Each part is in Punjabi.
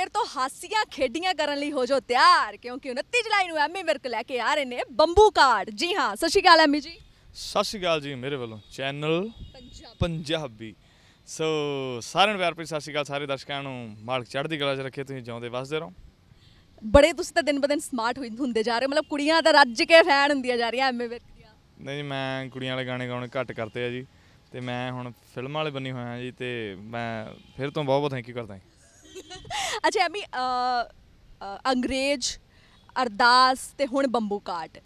ਫਿਰ ਤੋਂ ਹਾਸੀਆਂ ਖੇਡੀਆਂ ਕਰਨ ਲਈ ਹੋ ਜਾਓ ਤਿਆਰ ਕਿਉਂਕਿ 29 ਜੁਲਾਈ ਨੂੰ ਐਮੀ ਵਿਰਕ ਲੈ ਕੇ ਆ ਰਹੇ ਨੇ ਬੰਬੂ ਕਾਰਡ। ਜੀ ਹਾਂ ਸਤਿ ਸ਼੍ਰੀ ਅਕਾਲ ਐਮੀ ਜੀ। ਸਤਿ ਸ਼੍ਰੀ ਅਕਾਲ ਜੀ ਮੇਰੇ ਵੱਲੋਂ ਚੈਨਲ ਪੰਜਾਬ। ਸੋ ਸਾਰਿਆਂ ਨੂੰ ਪਿਆਰ ਭਰੀ ਸਤਿ ਸ਼੍ਰੀ ਅਕਾਲ ਸਾਰੇ ਦਰਸ਼ਕਾਂ ਨੂੰ ਮਾਲਕ ਚੜ੍ਹਦੀ ਕਲਾ 'ਚ ਰੱਖੇ ਤੁਸੀਂ ਜਿਉਂਦੇ ਵਸਦੇ ਰਹੋ। ਬੜੇ ਤੁਸੀਂ ਤਾਂ ਦਿਨ ਬ ਦਿਨ ਸਮਾਰਟ ਹੁੰਦੇ ਜਾ ਰਹੇ ਹੋ ਮਤਲਬ ਕੁੜੀਆਂ ਤਾਂ ਰੱਜ ਕੇ ਫੈਨ ਹੁੰਦੀਆਂ ਜਾ ਰਹੀਆਂ ਐਮੀ ਵਿਰਕ ਦੀਆਂ। ਨਹੀਂ ਮੈਂ ਕੁੜੀਆਂ ਵਾਲੇ ਗਾਣੇ ਗਾਉਣੇ ਘੱਟ ਕਰਤੇ ਆ ਜੀ ਤੇ ਮੈਂ ਹੁਣ ਫਿਲਮ ਵਾਲੇ ਬੰਨੀ ਹੋਇਆ ਜੀ ਤੇ ਮੈਂ ਫਿਰ ਤੋਂ ਬਹੁਤ ਬਹੁਤ ਥੈਂਕ ਯੂ ਕਰਦਾ ਜੀ। ਅੱਛਾ ਐਮੀ ਅੰਗਰੇਜ਼, ਅਰਦਾਸ ਤੇ ਹੁਣ ਬੰਬੂ ਕਾਟ।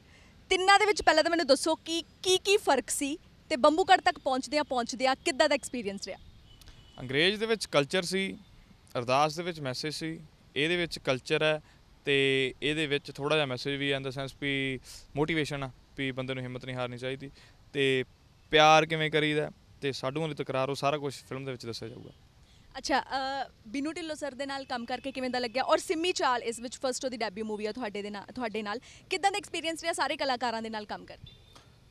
ਤਿੰਨਾਂ ਦੇ ਵਿੱਚ ਪਹਿਲਾਂ ਤਾਂ ਮੈਨੂੰ ਦੱਸੋ ਕਿ ਕੀ ਕੀ ਫ਼ਰਕ ਸੀ ਤੇ ਬੰਬੂ ਕਾਟ ਤੱਕ ਪਹੁੰਚਦਿਆਂ ਪਹੁੰਚਦਿਆਂ ਕਿੱਦਾਂ ਦਾ ਐਕਸਪੀਰੀਅੰਸ ਰਿਹਾ? ਅੰਗਰੇਜ਼ ਦੇ ਵਿੱਚ ਕਲਚਰ ਸੀ, ਅਰਦਾਸ ਦੇ ਵਿੱਚ ਮੈਸੇਜ ਸੀ, ਇਹਦੇ ਵਿੱਚ ਕਲਚਰ ਹੈ ਤੇ ਇਹਦੇ ਵਿੱਚ ਥੋੜਾ ਜਿਹਾ ਮੈਸੇਜ ਵੀ ਹੈ ਇਨ ਦਾ ਸੈਂਸ ਵੀ ਮੋਟੀਵੇਸ਼ਨ ਆ, ਵੀ ਬੰਦੇ ਨੂੰ ਹਿੰਮਤ ਨਹੀਂ ਹਾਰਨੀ ਚਾਹੀਦੀ ਤੇ ਪਿਆਰ ਕਿਵੇਂ ਕਰੀਦਾ ਤੇ ਸਾਡੂਆਂ ਵਾਲੀ ਤਕਰਾਰ, ਉਹ ਸਾਰਾ ਕੁਝ ਫਿਲਮ ਦੇ ਵਿੱਚ ਦੱਸਿਆ ਜਾਊਗਾ। ਅੱਛਾ ਅ, ਬਿਨੂ ਢਿੱਲੋਂ ਸਰ ਦੇ ਨਾਲ ਕੰਮ ਕਰਕੇ ਕਿਵੇਂ ਦਾ ਲੱਗਿਆ? ਔਰ ਸਿੰਮੀ ਚਾਲ ਇਸ ਵਿੱਚ ਫਰਸਟ ਉਹਦੀ ਡੈਬਿਊ ਮੂਵੀ ਆ ਤੁਹਾਡੇ ਦੇ ਨਾਲ ਤੁਹਾਡੇ ਨਾਲ। ਕਿੱਦਾਂ ਦਾ ਐਕਸਪੀਰੀਅੰਸ ਰਿਹਾ ਸਾਰੇ ਕਲਾਕਾਰਾਂ ਦੇ ਨਾਲ ਕੰਮ ਕਰਕੇ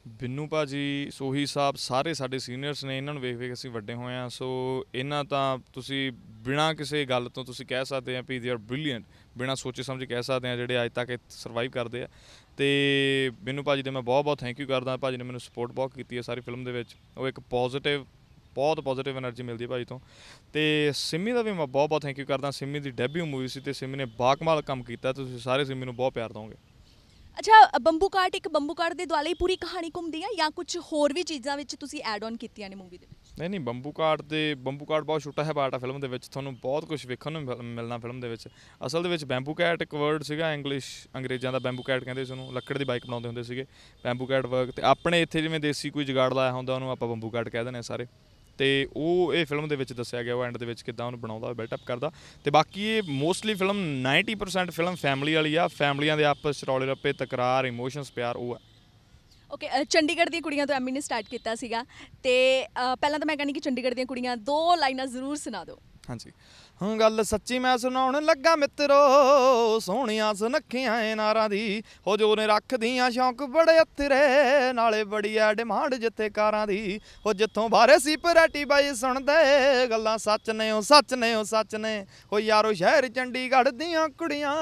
ਬਿੰਨੂ ਭਾਜੀ ਸੋਹੀ ਸਾਹਿਬ ਸਾਰੇ ਸਾਡੇ ਸੀਨੀਅਰਸ ਨੇ ਇਹਨਾਂ ਨੂੰ ਵੇਖ ਵੇਖ ਅਸੀਂ ਵੱਡੇ ਹੋਏ ਆ ਸੋ ਇਹਨਾਂ ਤਾਂ ਤੁਸੀਂ ਬਿਨਾਂ ਕਿਸੇ ਗੱਲ ਤੋਂ ਤੁਸੀਂ ਕਹਿ ਸਕਦੇ ਆ ਵੀ ਦੇ ਆਰ ਬ੍ਰਿਲੀਅੰਟ ਬਿਨਾਂ ਸੋਚੇ ਸਮਝੇ ਕਹਿ ਸਕਦੇ ਆ ਜਿਹੜੇ ਅੱਜ ਤੱਕ ਸਰਵਾਈਵ ਕਰਦੇ ਆ। ਤੇ ਬਿੰਨੂ ਭਾਜੀ ਦੇ ਮੈਂ ਬਹੁਤ ਬਹੁਤ ਥੈਂਕ ਯੂ ਕਰਦਾ ਭਾਜੀ ਨੇ ਮੈਨੂੰ ਸਪੋਰਟ ਬਹੁਤ ਕੀਤੀ ਹੈ ਸਾਰੀ ਫਿਲਮ ਦੇ ਵਿੱਚ। ਉਹ ਇੱਕ ਪੋਜ਼ਿਟਿਵ ਬਹੁਤ ਪੋਜ਼ਿਟਿਵ એનર્ਜੀ ਮਿਲਦੀ ਹੈ ਭਾਈ ਤੋਂ। ਤੇ ਸਿੰਮੀ ਦਾ ਵੀ ਮੈਂ ਬਹੁਤ ਬਹੁਤ ਥੈਂਕ ਯੂ ਕਰਦਾ। ਸਿੰਮੀ ਦੀ ਡੈਬਿਊ ਮੂਵੀ ਸੀ ਤੇ ਸਿੰਮੀ ਨੇ ਬਾਕਮਾਲ ਕੰਮ ਕੀਤਾ ਤੁਸੀਂ ਸਾਰੇ ਸਿੰਮੀ ਨੂੰ ਬਹੁਤ ਪਿਆਰ ਦੋਗੇ ਅੱਛਾ ਬੰਬੂ ਕਾਟ ਇੱਕ ਬੰਬੂ ਕਾਟ ਦੇ ਦੁਆਲੇ ਪੂਰੀ ਕਹਾਣੀ ਘੁੰਮਦੀ ਆ ਜਾਂ ਕੁਝ ਹੋਰ ਵੀ ਚੀਜ਼ਾਂ ਵਿੱਚ ਤੁਸੀਂ ਐਡ ਆਨ ਕੀਤੀਆਂ ਨੇ ਮੂਵੀ ਦੇ ਵਿੱਚ? ਨਹੀਂ ਨਹੀਂ ਬੰਬੂ ਕਾਟ ਦੇ ਬੰਬੂ ਕਾਟ ਬਹੁਤ ਛੋਟਾ ਹੈ ਬਾਟਾ ਫਿਲਮ ਦੇ ਵਿੱਚ। ਤੁਹਾਨੂੰ ਬਹੁਤ ਕੁਝ ਵੇਖਣ ਨੂੰ ਮਿਲਣਾ ਫਿਲਮ ਦੇ ਵਿੱਚ। ਅਸਲ ਦੇ ਵਿੱਚ ਬੈਂਬੂ ਕੈਟ ਇੱਕ ਵਰਡ ਸੀਗਾ ਇੰਗਲਿਸ਼ ਅੰਗਰੇਜ਼ਾਂ ਦਾ ਬੈਂਬੂ ਕੈਟ ਕਹਿੰਦੇ ਸੀ ਉਹਨੂੰ। ਲੱਕੜ ਦੀ ਬਾਈਕ ਬਣਾਉਂਦੇ ਹੁੰਦੇ ਸੀਗੇ ਬੈਂਬੂ ਕੈਟ ਵਰਕ ਤੇ। ਆਪਣੇ ਇੱਥੇ ਜਿਵੇਂ ਦੇਸੀ ਕੋਈ ਜਗਾੜ ਲਾਇਆ ਹੁੰਦਾ ਉਹਨੂੰ ਆਪਾਂ ਬੰਬੂ ਕਾਟ ਕਹਿ ਦਿੰਦੇ ਆ ਸਾਰੇ। ਤੇ ਉਹ ਇਹ ਫਿਲਮ ਦੇ ਵਿੱਚ ਦੱਸਿਆ ਗਿਆ, ਉਹ ਐਂਡ ਦੇ ਵਿੱਚ ਕਿੱਦਾਂ ਉਹਨੂੰ ਬਣਾਉਂਦਾ ਬਿਲਟ ਅਪ ਕਰਦਾ। ਤੇ ਬਾਕੀ ਇਹ ਮੋਸਟਲੀ ਫਿਲਮ 90% ਫਿਲਮ ਫੈਮਿਲੀ ਵਾਲੀ ਆ, ਫੈਮਲੀਆਂ ਦੇ ਆਪਸ ਰੌਲੇ ਰੱਪੇ, ਤਕਰਾਰ ਇਮੋਸ਼ਨਸ ਪਿਆਰ, ਉਹ ਆ। ਓਕੇ ਚੰਡੀਗੜ੍ਹ ਦੀਆਂ ਕੁੜੀਆਂ ਤੋਂ ਐਮੀ ਨੇ ਸਟਾਰਟ ਕੀਤਾ ਸੀਗਾ। ਤੇ ਪਹਿਲਾਂ ਤਾਂ ਮੈਂ ਕਹਿੰਦੀ ਕਿ ਚੰਡੀਗੜ੍ਹ ਦੀਆਂ ਕੁੜੀਆਂ ਦੋ ਲਾਈਨਾਂ ਜ਼ਰੂਰ ਸੁਣਾ ਦਿਓ। ਹਾਂਜੀ। ਹਾਂ, ਗੱਲ ਸੱਚੀ ਮੈਂ ਸੁਣਾਉਣ ਲੱਗਾ ਮਿੱਤਰੋ, ਸੋਹਣੀਆਂ ਸੁਨੱਖੀਆਂ ਏ ਨਾਰਾਂ ਦੀ। ਹੋ ਜੋ ਨੇ ਰੱਖਦੀਆਂ ਸ਼ੌਂਕ ਬੜੇ ਅਥਰੇ, ਨਾਲੇ ਬੜੀ ਐ ਡਿਮਾਂਡ ਜਿੱਥੇ ਕਾਰਾਂ ਦੀ। ਹੋ ਜਿੱਥੋਂ ਬਾਰੇ ਸੀ ਪਰੈਟੀ ਬਾਈ ਸੁਣਦੇ, ਗੱਲਾਂ ਸੱਚ ਨੇ, ਉਹ ਸੱਚ ਨੇ, ਉਹ ਸੱਚ ਨੇ। ਹੋ ਯਾਰੋ ਸ਼ਹਿਰ ਚੰਡੀਗੜ੍ਹ ਦੀਆਂ ਕੁੜੀਆਂ,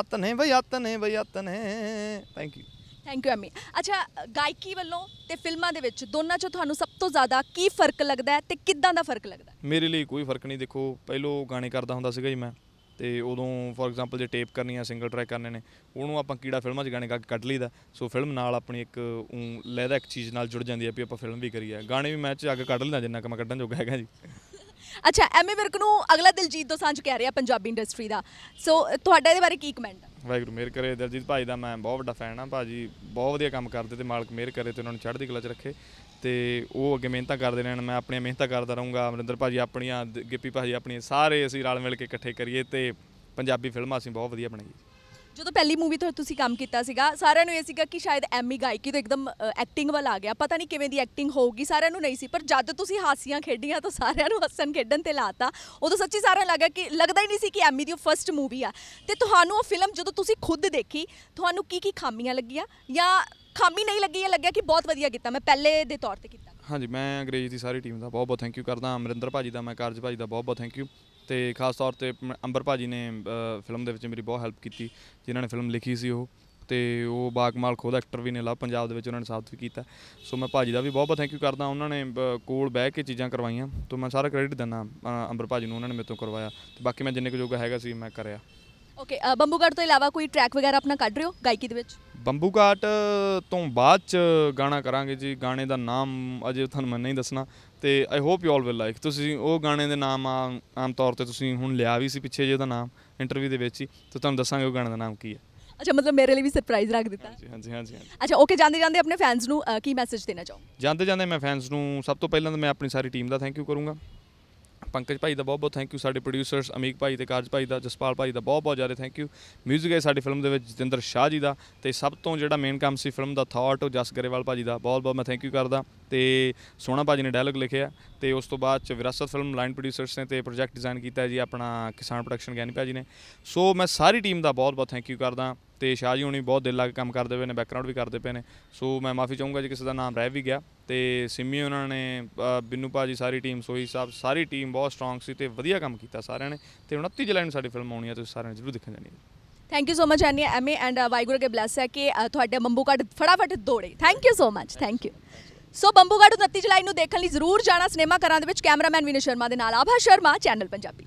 ਅੱਤ ਨੇ ਬਈ ਅੱਤ ਨੇ ਬਈ ਅੱਤ ਨੇ। Thank you thank you Ammy ਅੱਛਾ ਗਾਇਕੀ ਵੱਲੋਂ ਤੇ ਫਿਲਮਾਂ ਦੇ ਵਿੱਚ ਦੋਨਾਂ 'ਚ ਤੁਹਾਨੂੰ ਸਭ ਤੋਂ ਜ਼ਿਆਦਾ ਕੀ ਫ਼ਰਕ ਲੱਗਦਾ ਹੈ ਤੇ ਕਿੱਦਾਂ ਦਾ ਫ਼ਰਕ ਲੱਗਦਾ ਮੇਰੇ ਲਈ ਕੋਈ ਫ਼ਰਕ ਨਹੀਂ। ਦੇਖੋ ਪਹਿਲੋਂ ਗਾਣੇ ਕਰਦਾ ਹੁੰਦਾ ਸੀਗਾ ਜੀ ਮੈਂ ਤੇ ਉਦੋਂ ਫੋਰ ਐਗਜ਼ਾਮਪਲ ਜੇ ਟੇਪ ਕਰਨੀ ਆ ਸਿੰਗਲ ਟਰੈਕ ਕਰਨੇ ਨੇ ਉਹਨੂੰ ਆਪਾਂ ਕੀੜਾ ਫਿਲਮਾਂ 'ਚ ਗਾਣੇ ਗਾ ਕੇ ਕੱਢ ਲਈਦਾ। ਸੋ ਫਿਲਮ ਨਾਲ ਆਪਣੀ ਇੱਕ ਲੈਦਾ ਇੱਕ ਚੀਜ਼ ਨਾਲ ਜੁੜ ਜਾਂਦੀ ਹੈ ਵੀ ਆਪਾਂ ਫਿਲਮ ਵੀ ਕਰੀਏ। ਗਾਣੇ ਵੀ ਮੈਂ ਚ ਅੱਗ ਕੱਢ ਲੈਂਦਾ ਜਿੰਨਾ ਕਿ ਮੈਂ ਕੱਢਣ ਜੋਗਾ ਹੈਗਾ ਜੀ। ਅੱਛਾ ਐਮੀ ਵਿਰਕ ਨੂੰ ਅਗਲਾ ਦਿਲਜੀਤ ਦੋਸਾਂਝ ਕਹਿ ਰਿਹਾ ਪੰਜਾਬੀ ਇੰਡਸਟਰੀ ਦਾ। ਸੋ ਤੁਹਾਡਾ ਇਹਦੇ ਬਾਰੇ ਕੀ ਕਮੈਂਟ ਵਾਹਿਗੁਰੂ ਮਿਹਰ ਕਰੇ, ਦਿਲਜੀਤ ਭਾਈ ਦਾ ਮੈਂ ਬਹੁਤ ਵੱਡਾ ਫੈਨ ਆ ਭਾਜੀ ਬਹੁਤ ਵਧੀਆ ਕੰਮ ਕਰਦੇ ਤੇ ਮਾਲਕ ਮਿਹਰ ਕਰੇ ਤੇ ਉਹਨਾਂ ਨੂੰ ਚੜ੍ਹਦੀ ਕਲਾ 'ਚ ਰੱਖੇ ਤੇ ਉਹ ਅੱਗੇ ਮਿਹਨਤਾਂ ਕਰਦੇ ਰਹਿਣ, ਮੈਂ ਆਪਣੀਆਂ ਮਿਹਨਤਾਂ ਕਰਦਾ ਰਹੂੰਗਾ, ਅਮਰਿੰਦਰ ਭਾਜੀ ਆਪਣੀਆਂ ਦ- ਗਿੱਪੀ ਭਾਜੀ ਆਪਣੀਆਂ, ਸਾਰੇ ਅਸੀਂ ਰਲ ਮਿਲ ਕੇ ਇਕੱਠੇ ਕਰੀਏ ਤੇ ਪੰਜਾਬੀ ਫਿਲਮਾਂ ਅਸੀਂ ਬਹੁਤ ਵਧੀਆ ਬਣਾਈਏ। ਜਦੋਂ ਪਹਿਲੀ ਮੂਵੀ ਤੋਂ ਤੁਸੀਂ ਕੰਮ ਕੀਤਾ ਸੀਗਾ, ਸਾਰਿਆਂ ਨੂੰ ਇਹ ਸੀਗਾ ਕਿ ਸ਼ਾਇਦ ਐਮੀ ਗਾਇਕੀ ਤੋਂ ਇੱਕਦਮ ਐਕਟਿੰਗ ਵੱਲ ਆ ਗਿਆ। ਪਤਾ ਨਹੀਂ ਕਿਵੇਂ ਦੀ ਐਕਟਿੰਗ ਹੋਊਗੀ, ਸਾਰਿਆਂ ਨੂੰ ਨਹੀਂ ਸੀ, ਪਰ ਜਦ ਤੁਸੀਂ ਹਾਸੀਆਂ ਖੇਡੀਆਂ ਤਾਂ ਸਾਰਿਆਂ ਨੂੰ ਹੱਸਣ ਖੇਡਣ ਤੇ ਲਾਤਾ। ਉਦੋਂ ਸੱਚੀ ਸਾਰਿਆਂ ਨੂੰ ਲੱਗਾ ਕਿ, ਲੱਗਦਾ ਹੀ ਨਹੀਂ ਸੀ ਕਿ ਐਮੀ ਦੀ ਉਹ ਫਰਸਟ ਮੂਵੀ ਆ। ਤੇ ਤੁਹਾਨੂੰ ਉਹ ਫਿਲਮ ਜਦੋਂ ਤੁਸੀਂ ਖੁਦ ਦੇਖੀ, ਤੁਹਾਨੂੰ ਕੀ ਕੀ ਖਾਮੀਆਂ ਲੱਗੀਆਂ? ਜਾਂ ਖਾਮੀ ਨਹੀਂ ਲੱਗੀ ਜਾਂ ਲੱਗਿਆ ਕਿ ਬਹੁਤ ਵਧੀਆ ਕੀਤਾ? ਮੈਂ ਪਹਿਲੇ ਦੇ ਤੌਰ ਤੇ ਕੀਤਾ। ਹਾਂਜੀ, ਮੈਂ ਅੰਗਰੇਜ਼ ਦੀ ਸਾਰੀ ਟੀਮ ਦਾ ਬਹੁਤ ਬਹੁਤ ਥੈਂਕ ਯੂ ਕਰਦਾ। ਅਮਰਿੰਦਰ ਭਾਜੀ ਦਾ, ਮੈਂ ਕਾਰਜ ਭਾਜੀ ਦਾ ਬਹੁਤ ਬਹੁਤ ਥੈਂਕ ਯੂ ਤੇ ਖਾਸ ਤੌਰ ਤੇ ਅੰਬਰ ਭਾਜੀ ਨੇ ਫਿਲਮ ਦੇ ਵਿੱਚ ਮੇਰੀ ਬਹੁਤ ਹੈਲਪ ਕੀਤੀ ਜਿਨ੍ਹਾਂ ਨੇ ਫਿਲਮ ਲਿਖੀ ਸੀ ਉਹ ਤੇ ਉਹ ਬਾਗਮਾਲ ਖੁਦ ਐਕਟਰ ਵੀ ਨੇ ਲਵ ਪੰਜਾਬ ਦੇ ਵਿੱਚ ਉਹਨਾਂ ਨੇ ਸਾਬਤ ਵੀ ਕੀਤਾ। ਸੋ ਮੈਂ ਭਾਜੀ ਦਾ ਵੀ ਬਹੁਤ ਬਹੁਤ ਥੈਂਕ ਯੂ ਕਰਦਾ ਉਹਨਾਂ ਨੇ ਕੋਲ ਬਹਿ ਕੇ ਚੀਜ਼ਾਂ ਕਰਵਾਈਆਂ ਤੋਂ ਮੈਂ ਸਾਰਾ ਕ੍ਰੈਡਿਟ ਦਿੰਦਾ ਅੰਬਰ ਭਾਜੀ ਨੂੰ ਉਹਨਾਂ ਨੇ ਮੇਰੇ ਤੋਂ ਕਰਵਾਇਆ ਤੇ ਬਾਕੀ ਮੈਂ ਜਿੰਨੇ ਕੁ ਜੋਗਾ ਹੈਗਾ ਸੀ ਮੈਂ ਕਰਿਆ। ਓਕੇ ਬੰਬੂਗੜ ਤੋਂ ਇਲਾਵਾ ਕੋਈ ਟਰੈਕ ਵਗੈਰਾ ਆਪਣਾ ਕੱਢ ਰਹੇ ਹੋ ਗਾਇਕੀ ਦੇ ਵਿੱਚ? ਬੰਬੂ ਘਾਟ ਤੋਂ ਬਾਅਦ ਚ ਗਾਣਾ ਕਰਾਂਗੇ ਜੀ ਗਾਣੇ ਦਾ ਨਾਮ ਅਜੇ ਤੁਹਾਨੂੰ ਮੈਂ ਨਹੀਂ ਦੱਸਣਾ ਤੇ I hope you all will like ਤੁਸੀਂ ਉਹ ਗਾਣੇ ਦੇ ਨਾਮ ਆਮ ਆਮ ਤੌਰ ਤੇ ਤੁਸੀਂ ਹੁਣ ਲਿਆ ਵੀ ਸੀ ਪਿੱਛੇ ਜੇ ਉਹਦਾ ਨਾਮ ਇੰਟਰਵਿਊ ਦੇ ਵਿੱਚ ਹੀ ਤੇ ਤੁਹਾਨੂੰ ਦੱਸਾਂਗੇ ਉਹ ਗਾਣੇ ਦਾ ਨਾਮ ਕੀ ਹੈ। ਅੱਛਾ ਮਤਲਬ ਮੇਰੇ ਲਈ ਵੀ ਸਰਪ੍ਰਾਈਜ਼ ਰੱਖ ਦਿੱਤਾ। ਹਾਂਜੀ ਹਾਂਜੀ ਹਾਂਜੀ। ਅੱਛਾ ਓਕੇ ਜਾਂਦੇ ਜਾਂਦੇ ਆਪਣੇ ਫੈਨਸ ਨੂੰ ਕੀ ਮੈਸੇਜ ਦੇਣਾ ਚਾਹੋ ਜਾਂਦੇ ਜਾਂਦੇ ਮੈਂ ਫੈਨਸ ਨੂੰ ਸਭ ਤੋਂ ਪਹਿਲਾਂ ਤਾਂ ਮੈਂ ਆਪਣੀ ਸਾਰੀ ਟੀਮ ਦਾ ਥੈਂਕ ਯੂ ਕਰੂੰਗਾ। ਪੰਕਜ ਭਾਈ ਦਾ ਬਹੁਤ ਬਹੁਤ ਥੈਂਕ ਯੂ ਸਾਡੇ ਪ੍ਰੋਡਿਊਸਰਸ ਅਮੀਕ ਭਾਈ ਤੇ ਕਾਰਜ ਭਾਈ ਦਾ, ਜਸਪਾਲ ਭਾਈ ਦਾ ਬਹੁਤ ਬਹੁਤ ਜ਼ਿਆਦਾ ਥੈਂਕ ਯੂ 뮤직 ਹੈ ਸਾਡੀ ਫਿਲਮ ਦੇ ਵਿੱਚ, ਜਤਿੰਦਰ ਸ਼ਾਹ ਜੀ ਦਾ ਤੇ ਸਭ ਤੋਂ ਜਿਹੜਾ ਮੇਨ ਕੰਮ ਸੀ ਫਿਲਮ ਦਾ ਥਾਟ ਉਹ ਜਸ ਗਰੇਵਾਲ ਭਾਜੀ ਦਾ। ਬਹੁਤ ਬਹੁਤ ਮੈਂ ਥੈਂਕ ਯੂ ਕਰਦਾ। ਤੇ ਸੋਹਣਾ ਭਾਜੀ ਨੇ ਡਾਇਲੌਗ ਲਿਖਿਆ। ਤੇ ਉਸ ਤੋਂ ਬਾਅਦ ਚ ਵਿਰਾਸਤ ਫਿਲਮ ਲਾਈਨ ਪ੍ਰੋਡਿਊਸਰਸ ਨੇ ਤੇ ਪ੍ਰੋਜੈਕਟ ਡਿਜ਼ਾਈਨ ਕੀਤਾ ਜੀ ਆਪਣਾ ਕਿਸਾਨ ਪ੍ਰੋਡਕਸ਼ਨ ਗਿਆਨੀ ਭਾਜੀ ਨੇ। ਸੋ ਮੈਂ ਸਾਰੀ ਟੀਮ ਦਾ ਬਹੁਤ ਬਹੁਤ ਥੈਂਕ ਯੂ ਕਰਦਾ। ਤੇ ਸ਼ਾਹ ਜੀ ਹੁਣੀ ਬਹੁਤ ਦਿਲ ਲਾ ਕੇ ਕੰਮ ਕਰਦੇ ਪਏ ਨੇ ਬੈਕਗ੍ਰਾਉਂਡ ਵੀ ਕਰਦੇ ਪਏ ਨੇ। ਸੋ ਮੈਂ ਮਾਫੀ ਚਾਹੂੰਗਾ ਜੇ ਕਿਸੇ ਦਾ ਨਾਮ ਰਹਿ ਵੀ ਗਿਆ। ਤੇ ਸਿੰਮੀ ਉਹਨਾਂ ਨੇ ਅ, ਬਿੰਨੂ ਭਾਜੀ ਸਾਰੀ ਟੀਮ ਸੋਈ ਸਾਹਿਬ ਸਾਰੀ ਟੀਮ ਬਹੁਤ ਸਟਰੋਂਗ ਸੀ ਤੇ ਵਧੀਆ ਕੰਮ ਕੀਤਾ ਸਾਰਿਆਂ ਨੇ। ਤੇ 29 ਜੁਲਾਈ ਨੂੰ ਸਾਡੀ ਫਿਲਮ ਆਉਣੀ ਹੈ ਤੁਸੀਂ ਸਾਰਿਆਂ ਨੇ ਜ਼ਰੂਰ ਦੇਖਣ ਜਾਣੀ ਹੈ ਥੈਂਕ ਯੂ ਸੋ ਮਚ ਐਨੀ ਐਮਏ ਐਂਡ ਵਾਹਿਗੁਰੂ ਕੇ ਬਲੈਸ ਹੈ ਕਿ ਤੁਹਾਡੇ ਬੰਬੂ ਘਾਟ ਫਟਾਫਟ ਦੌੜੇ। Thank you so much thank you so Bambukat 29 ਜੁਲਾਈ ਨੂੰ ਦੇਖਣ ਲਈ ਜ਼ਰੂਰ ਜਾਣਾ ਸਿਨੇਮਾ ਘਰਾਂ ਦੇ ਵਿੱਚ। ਕੈਮਰਾਮੈਨ ਵਿਨੇ ਸ਼ਰਮਾ ਦੇ ਨਾਲ ਆਭਾ ਸ਼ਰਮਾ ਚੈਨਲ ਪੰਜਾਬੀ।